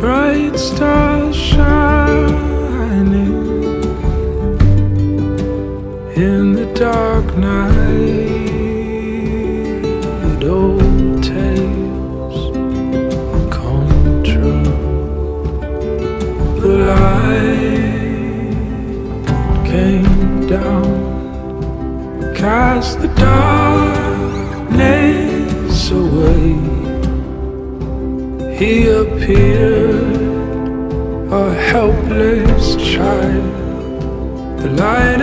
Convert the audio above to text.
bright stars shining in the dark night. Old tales come true. The light came down, cast the darkness away. He appeared a helpless child, the light.